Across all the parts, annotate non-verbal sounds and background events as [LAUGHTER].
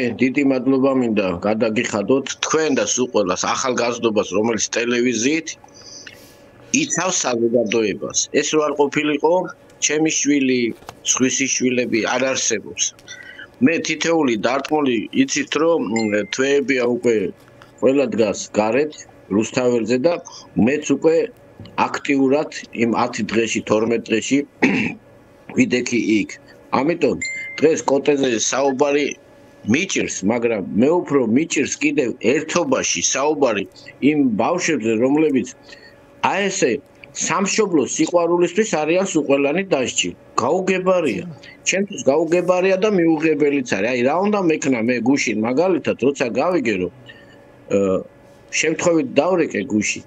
დიდი მადლობა მინდა. გადაგიხადოთ თქვენ და სულ ყველას ახალგაზრდობას რომელიც ტელევიზიით იცავს საზოგადოებას. ეს რო არ ყოფილიყო ჩემი შვილი სხვისი შვილები არ არსებობს. მე თითეული დარტყმული იცით რომ თვეებია უკვე ყველა დგას გარეთ რუსთაველზე და მეც უკვე აქტიურად იმ 10 დღეში 12 დღეში [COUGHS] ვიდექი იქ. ამიტომ დღეს კოტეზე საუბარი მიჭირს, მაგრამ მე უფრო მიჭირს კიდევ ერთობაში საუბარი იმ ბავშვებზე, რომლებიც აი ესე სამშობლოს სიყვარულისთვის არიან სუყელანი დასჭი. გაუგებარია. ჩემთვის გაუგებარია და მიუღებელიც არის. აი რა უნდა მექნა მე გუშინ მაგალითად, როცა გავიგე რომ შემთხვევით დავრეკე გუში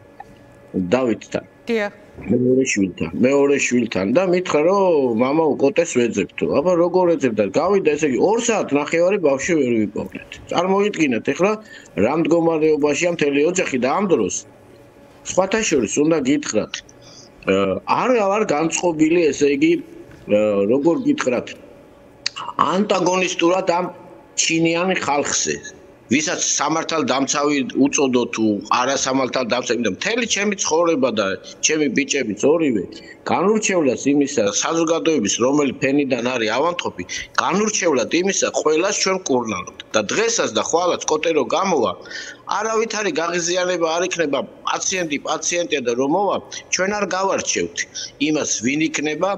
დავითთან. დიახ. მეორე შვილთან, მეორე შვილთან და მითხრა რომ мама უკოტეს ვეძებთო. აბა როგორ ეძებდა? გავიდა ესე იგი 2 საათ ნახევარი ბავშვი ვერ ვიპოვნეთ. წარმოიდგინეთ ახლა რა მდგომარეობაშია მთელი ოჯახი და ამ დროს სხვათა შორის უნდა გითხრათ არ არ განწყობილი ესე იგი როგორ გითხრათ ანტაგონისტურად ამ ჩინიანი ხალხზე ვისაც სამართალ დამცავი უწოდო თუ არა სამართალ დამცავი და მთელი ჩემი ცხოვრება და ჩემი ბიჭებიც ორივე განურჩევლად იმისა საზოგადოების რომელი ფენიდან არის ავანტყოფი განურჩევლად იმისა ყოველას ჩვენ კურნალობთ. და დღესაც და ხვალაც კოტერო გამოვა არავით არის გაღიზიანება არ იქნება პაციენტი პაციენტია და რომ მოვა ჩვენ არ გავარჩევთ. იმას ვინ იქნება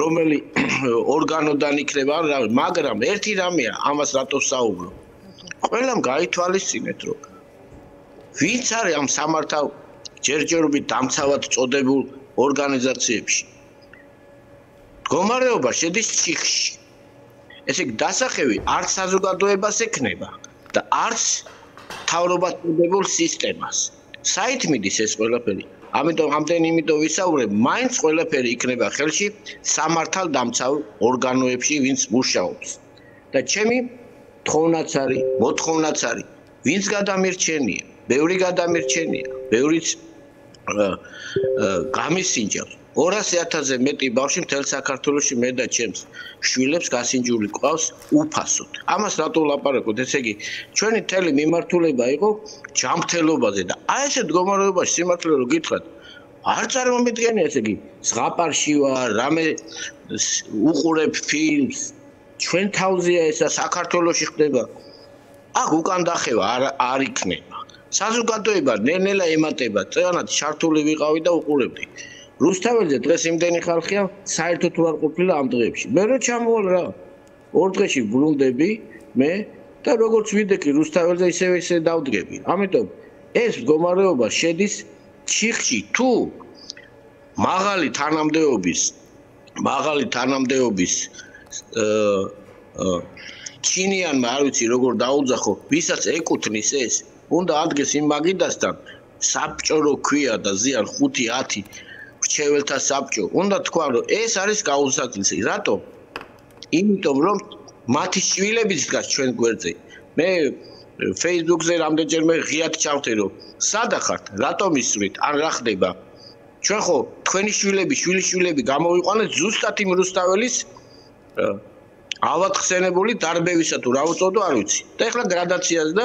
რომელი [COUGHS] ორგანოდან იქნება მაგრამ ერთი რამეა ამას რატო საუბრობ ყველამ გაითვალისწინეთ რომ ვინც არის ამ სამართალ ჯერჯერობით დამცავად წოდებულ ორგანიზაციებში? მდგომარეობა შედის ციხში. ესე იგი დასახევი არც საზოგადოებას ექნება და არც თავრობას წოდებულ სისტემას. საით მიდის ეს ყველაფერი? ამიტომ ამდენ იმიტომ ვისაუბრებ მაინც ყველაფერი იქნება ხელში სამართალ დამცავ ორგანოებში ვინც მუშაობს. და ჩემი თხოვნაც არის, მოთხოვნაც არის. ვინც გადამირჩენია? ბევრი გადამირჩენია. ბევრიც გამისინჯავს. 200.000-ზე მეტი ბავშვი მთელ საქართველოში მე და ჩემს შვილებს გასინჯული ყავს უფასოდ. ამას რატო ვლაპარაკობთ? ესე იგი, ჩვენი თელი მიმართულება იყო ჯანმრთელობაზე და აი ესე მდგომარეობაში სიმართლე რო გითხრათ, არ წარმომიდგენია ესე იგი, ზღაპარში ვარ, რამე უყურებ ფილმს, ჩვენ თავზეა ესა საქართველოსი ხდება. აქ უკან დახევა არ არ იქნება. საზოგადოება ნელ-ნელა ემატება, წელად შართული ვიყავი და უყურებდი. რუსთაველზე დღეს იმდენი ხალხია, საერთოდ არ ყოფილა ამ დღეებში. მე რო ჩამოვალ რა. ორ დღეში ბრუნდები მე და როგორც ვიდექი რუსთაველზე ისევე ისე დავდგები. ამიტომ ეს მდგომარეობა შედის ჩიხში თუ მაღალი თანამდებობის მაღალი თანამდებობის ჩინიანმა არ ვიცი როგორ დაუძახო, ვისაც ეკუთნის ეს, უნდა ადგეს იმ მაგიდასთან საბჭორო ქვია და ზიან 5-10 რჩეველთა საბჭო. უნდა თქვა რომ ეს არის გაუსაკეთებელი. რატო? იმიტომ რომ მათი შვილებიც დგას ჩვენ გვერდზე. მე Facebook-ზე რამდენჯერმე ღიად ჩავთე რომ სადახართ, რატო მისვრით? ან რა ხდება? ჩვენ ხო თქვენი შვილები, შვილიშვილები გამოვიყვანეთ ზუსტად იმ რუსთაველის ავათხსენებული დარბევისა თუ რა უწოდო არ ვიცი. და ეხლა გრადაციაზე და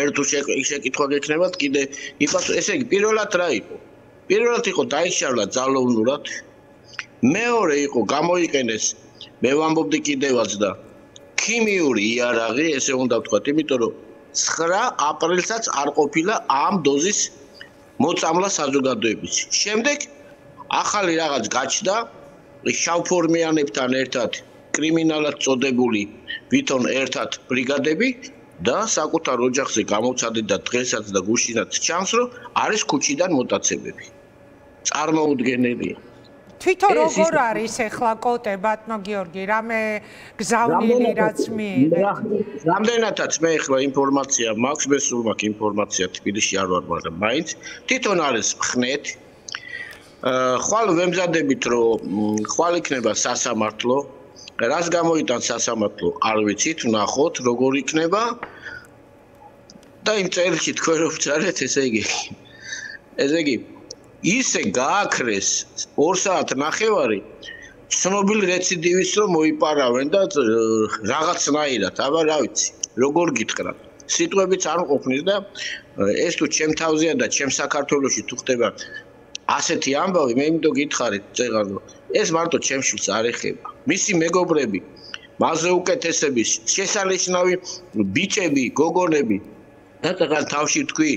ერთ თუ შეკითხვა გექნებათ კიდე იფას ესე იგი პირველად რა იყო? პირველად იყო დაიშალა ძალოვნურად. მეორე იყო გამოიყენეს მე ვამბობდი კიდევაც და ქიმიური იარაღი, ესე უნდა ვთქვათ, იმიტომ რომ 9 აპრილსაც არ ყოფილა ამ დოზის მოწამლა საზოგადოების. შემდეგ ახალი რაღაც გაჩნდა შავფორმიანებთან ერთად კრიმინალად წოდებული ვითონ ერთად ბრიგადები და საკუთარ ოჯახზე გამოცადე და დღესაც და გუშინაც ჩანს რომ არის ქუჩიდან მოტაცებები. წარმოუდგენელია. თვითონ როგორ არის ახლა კოტე ბატონო გიორგი, რამე გზავნილი რაც მიიღეთ? რამდენადაც მე ახლა ინფორმაცია მაქვს, მე სულ მაქვს ინფორმაცია თბილისში არ ვარ, მაგრამ მაინც თვითონ არის ხნეთ. ხვალ ვემზადებით რომ ხვალ იქნება სასამართლო, რას გამოიტან სასამართლო? არ ვიცით ნახოთ როგორ იქნება. და იმ წერილში თქვენ რო ვწერეთ ესე იგი. ესე იგი ისე გააქრეს 2 საათ ნახევარი ცნობილ რეციდივისტს რომ მოიპარავენ და რაღაცნაირად აბა რა ვიცი როგორ გითხრათ. სიტყვებიც არ ყოფნის და ეს თუ ჩემ თავზეა და ჩემ საქართველოსში თუ ხდება ასეთი ამბავი მე იმიტომ გითხარით წეღარო ეს მარტო ჩემშვილს არ ეხება. მისი მეგობრები მასზე უკეთესები შესანიშნავი ბიჭები გოგონები. და თავში თქვი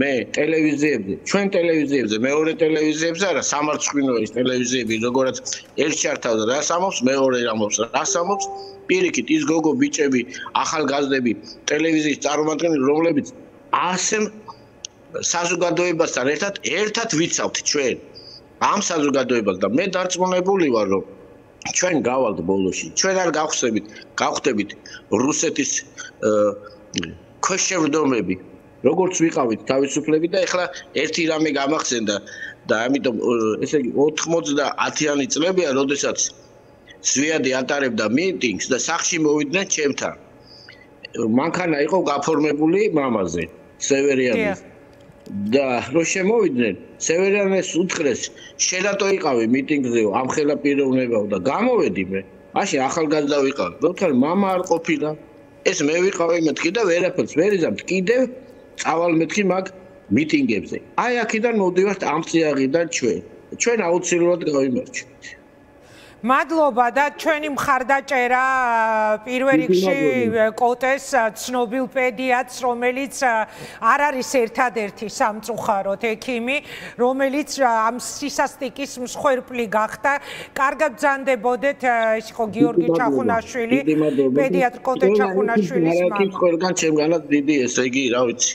მე ტელევიზიებზე ჩვენ ტელევიზიებზე მეორე ტელევიზიებზე არა სამარცხვინოის ტელევიზიები როგორაც ერთჩართავდა რა სამობს მეორე ამობს. რა სამობს პირიქით ის გოგო ბიჭები ახალგაზრდები ტელევიზიის წარმომადგენლები რომლებიც ასე საზოგადოებასთან ერთად ერთად ვიცავთ ჩვენ ამ საზოგადოებას და მე დარწმუნებული ვარ რომ ჩვენ გავალთ ბოლოში ჩვენ არ გავხსებით გავხდებით რუსეთის ქოშევდომები როგორც ვიყავით თავისუფლები და ეხლა ერთი რამე გამახსენდა და ამიტომ ესე იგი 90-იანი წლებია როდესაც ზვიადი ატარებდა მიტინგს და სახში მოვიდნენ ჩემთან. მანქანა იყო გაფორმებული მამაზე, სევერიანის. და რო შემოვიდნენ, სევერიანეს უთხრეს, შედატო იყავი მიტინგზე, ამ ხელა პიროვნებაო და გამოვედი მე. მაშინ ახალგაზრდა ვიყავ. როცა мама არ ყოფილა, ეს მე ვიყავი მეთქი და ვერაფერს ვერ იზამ კიდევ წავალ მეთქი მაგ მიტინგებზე. აი აქედან მოვდივართ ამ წიაღიდან ჩვენ. ჩვენ აუცილებლად გავიმარჯვებთ. მადლობა და ჩვენი მხარდაჭერა პირველ რიგში კოტეს ცნობილ პედიატრს რომელიც არ არის ერთადერთი სამწუხაროდ ექიმი რომელიც ამ სისასტიკის მსხვერპლი გახდა. კარგად ბრძანდებოდეთ ის იყო გიორგი ჩახუნაშვილი პედიატრ კოტე ჩახუნაშვილის მამა ყველგან ჩემგანაც დიდი ესე იგი რა ვიცი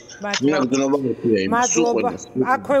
მე გძნობა მეთქია იმ სულ ყველა მადლობა აქვე